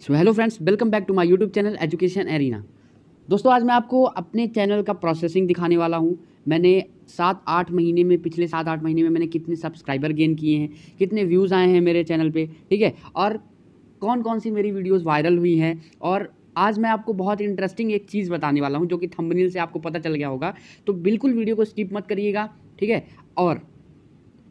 So hello friends welcome back to my YouTube channel education arena दोस्तों, आज मैं आपको अपने चैनल का प्रोसेसिंग दिखाने वाला हूँ। मैंने सात, आठ महीने में, पिछले सात, आठ महीने में मैंने कितने सब्सक्राइबर गेन किए हैं, कितने व्यूज़ आए हैं मेरे चैनल पे, ठीक है? और कौन कौन सी मेरी वीडियोज़ वायरल हुई हैं? और आज मैं आपको बहुत इंटरेस्टिंग एक चीज़ बताने वाला हूँ, जो कि थंबनेल से आपको पता चल गया होगा। तो बिल्कुल वीडियो को स्किप मत करिएगा, ठीक है? और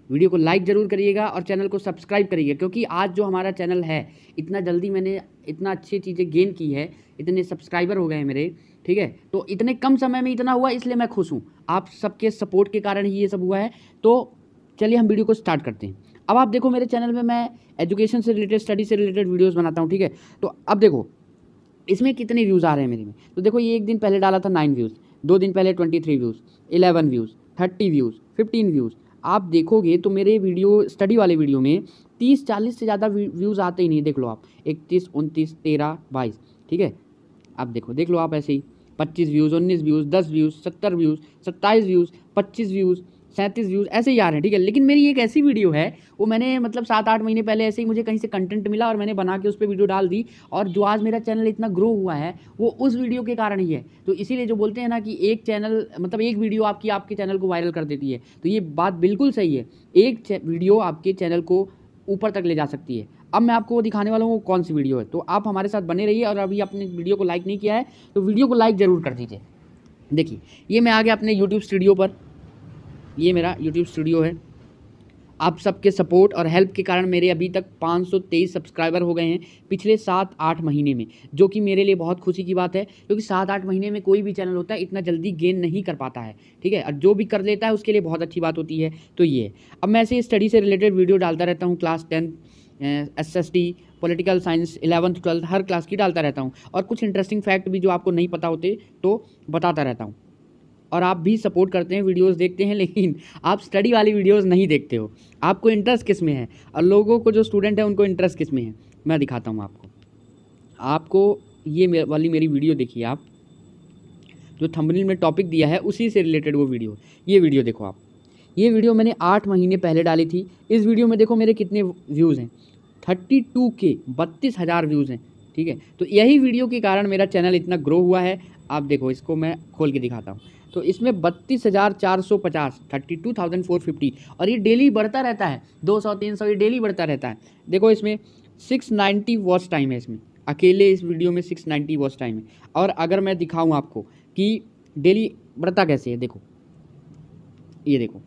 वीडियो को लाइक ज़रूर करिएगा और चैनल को सब्सक्राइब करिएगा, क्योंकि आज जो हमारा चैनल है, इतना जल्दी मैंने इतना अच्छी चीज़ें गेन की है, इतने सब्सक्राइबर हो गए मेरे, ठीक है? तो इतने कम समय में इतना हुआ, इसलिए मैं खुश हूँ। आप सबके सपोर्ट के कारण ही ये सब हुआ है। तो चलिए हम वीडियो को स्टार्ट करते हैं। अब आप देखो मेरे चैनल में मैं एजुकेशन से रिलेटेड स्टडी से रिलेटेड वीडियोज़ बनाता हूँ, ठीक है? तो अब देखो, इसमें कितने व्यूज़ आ रहे हैं मेरे में? तो देखो, ये एक दिन पहले डाला था नाइन व्यूज़ दो दिन पहले twenty three views eleven views thirty views fifteen views आप देखोगे तो मेरे वीडियो स्टडी वाले वीडियो में तीस, चालीस से ज़्यादा व्यूज़ आते ही नहीं, देख लो आप। इकतीस, उनतीस, तेरह, बाईस, ठीक है? आप देखो, देख लो आप ऐसे ही। पच्चीस व्यूज़ उन्नीस व्यूज़ दस व्यूज़ सत्तर व्यूज़ सत्ताईस व्यूज़ पच्चीस व्यूज़ सैंतीस व्यूज़ ऐसे ही आ रहे हैं, ठीक है? लेकिन मेरी एक ऐसी वीडियो है, वो मैंने मतलब सात आठ महीने पहले ऐसे ही मुझे कहीं से कंटेंट मिला और मैंने बना के उस पर वीडियो डाल दी और जो आज मेरा चैनल इतना ग्रो हुआ है, वो उस वीडियो के कारण ही है। तो इसीलिए जो बोलते हैं ना कि एक चैनल मतलब एक वीडियो आपकी आपके चैनल को वायरल कर देती है तो ये बात बिल्कुल सही है। एक वीडियो आपके चैनल को ऊपर तक ले जा सकती है। अब मैं आपको वो दिखाने वाला हूँ कौन सी वीडियो है? तो आप हमारे साथ बने रहिए और अभी आपने वीडियो को लाइक नहीं किया है तो वीडियो को लाइक ज़रूर कर दीजिए। देखिए, ये मैं आ गया अपने यूट्यूब स्टूडियो पर। ये मेरा यूट्यूब स्टूडियो है। आप सबके सपोर्ट और हेल्प के कारण मेरे अभी तक 523 सब्सक्राइबर हो गए हैं पिछले सात आठ महीने में, जो कि मेरे लिए बहुत खुशी की बात है, क्योंकि सात आठ महीने में कोई भी चैनल होता है, इतना जल्दी गेन नहीं कर पाता है, ठीक है? और जो भी कर लेता है, उसके लिए बहुत अच्छी बात होती है। तो ये, अब मैं ऐसे स्टडी से रिलेटेड वीडियो डालता रहता हूँ class tenth S S T political science eleventh twelfth हर क्लास की डालता रहता हूँ। और कुछ इंटरेस्टिंग फैक्ट भी जो आपको नहीं पता होते तो बताता रहता हूँ। और आप भी सपोर्ट करते हैं वीडियोस देखते हैं, लेकिन आप स्टडी वाली वीडियोस नहीं देखते हो। आपको इंटरेस्ट किसमें है? और लोगों को जो स्टूडेंट है, उनको इंटरेस्ट किसमें है? मैं दिखाता हूँ आपको। आपको ये वाली मेरी वीडियो देखिए आप। जो थंबनेल में टॉपिक दिया है, उसी से रिलेटेड वो वीडियो ये वीडियो देखो आप। ये वीडियो मैंने आठ महीने पहले डाली थी। इस वीडियो में देखो मेरे कितने व्यूज़ हैं। थर्टी टू के बत्तीस हज़ार व्यूज़ हैं। ठीक है? तो यही वीडियो के कारण मेरा चैनल इतना ग्रो हुआ है। आप देखो, इसको मैं खोल के दिखाता हूँ। तो इसमें बत्तीस हज़ार चार सौ पचास thirty two thousand four fifty और ये डेली बढ़ता रहता है, दो सौ, तीन सौ, ये डेली बढ़ता रहता है। देखो इसमें सिक्स नाइन्टी वॉच टाइम है इसमें। अकेले इस वीडियो में सिक्स नाइन्टी वॉच टाइम है। और अगर मैं दिखाऊँ आपको कि डेली बढ़ता कैसे है, देखो। ये देखो,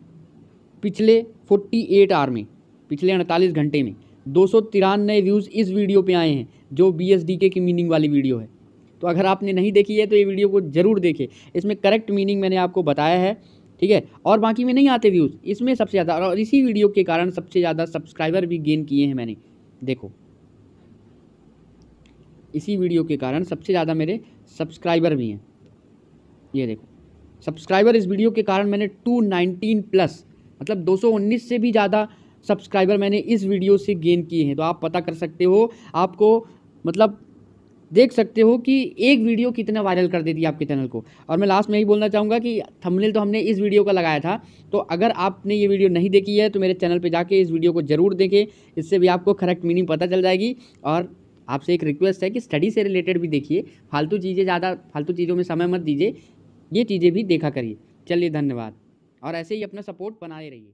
पिछले फोर्टी एट आवर में, पिछले अड़तालीस घंटे में, दो सौ तिरानवे व्यूज़ इस वीडियो पे आए हैं, जो बी एस डी के की मीनिंग वाली वीडियो है। तो अगर आपने नहीं देखी है तो ये वीडियो को ज़रूर देखें। इसमें करेक्ट मीनिंग मैंने आपको बताया है, ठीक है? और बाकी में नहीं आते व्यूज़ इसमें सबसे ज़्यादा, और इसी वीडियो के कारण सबसे ज़्यादा सब्सक्राइबर भी गेन किए हैं मैंने। देखो। इसी वीडियो के कारण सबसे ज़्यादा मेरे सब्सक्राइबर भी हैं। ये देखो। सब्सक्राइबर इस वीडियो के कारण मैंने 219 प्लस मतलब 219 से भी ज़्यादा सब्सक्राइबर मैंने इस वीडियो से गेन किए हैं। तो आप पता कर सकते हो, आपको मतलब देख सकते हो कि एक वीडियो कितना वायरल कर देती है आपके चैनल को। और मैं लास्ट में यही बोलना चाहूँगा कि थंबनेल तो हमने इस वीडियो का लगाया था तो अगर आपने ये वीडियो नहीं देखी है तो मेरे चैनल पे जाके इस वीडियो को ज़रूर देखें। इससे भी आपको करेक्ट मीनिंग पता चल जाएगी। और आपसे एक रिक्वेस्ट है कि स्टडी से रिलेटेड भी देखिए। फालतू चीज़ें ज़्यादा, फालतू चीज़ों में समय मत दीजिए। ये चीज़ें भी देखा करिए। चलिए धन्यवाद। और ऐसे ही अपना सपोर्ट बनाए रहिए।